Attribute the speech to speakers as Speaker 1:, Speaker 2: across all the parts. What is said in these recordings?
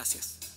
Speaker 1: Gracias.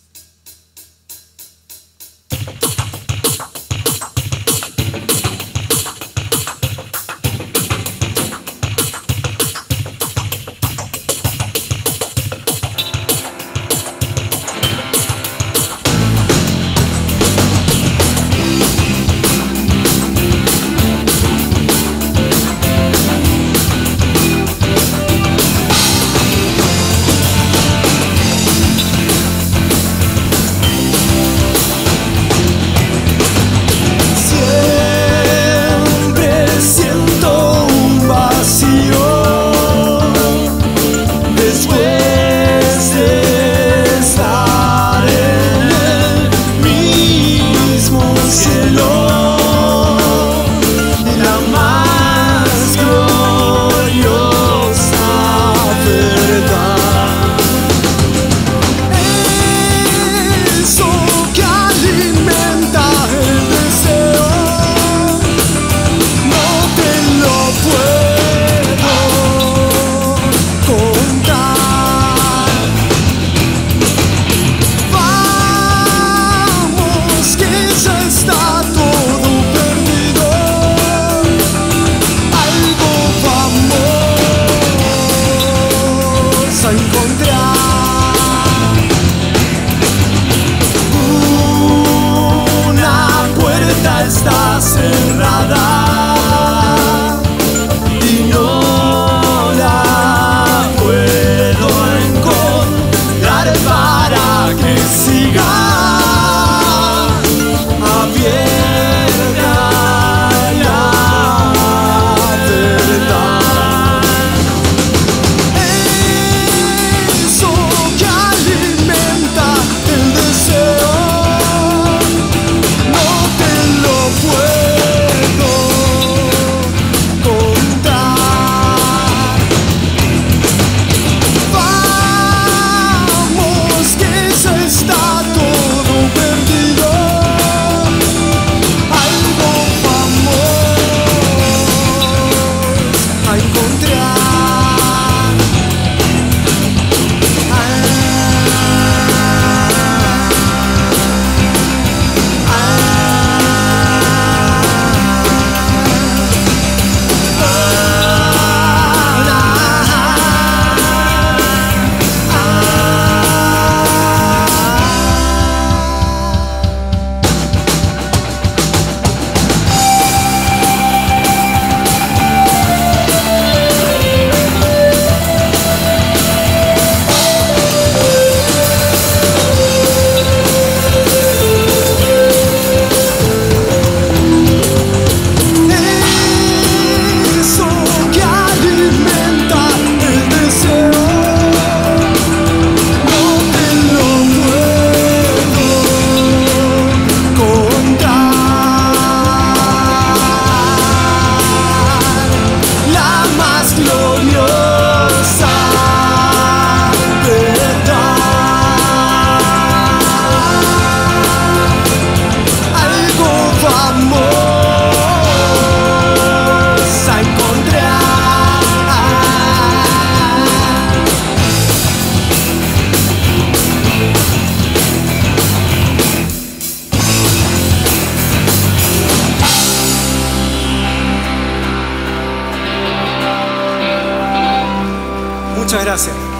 Speaker 1: Muchas gracias.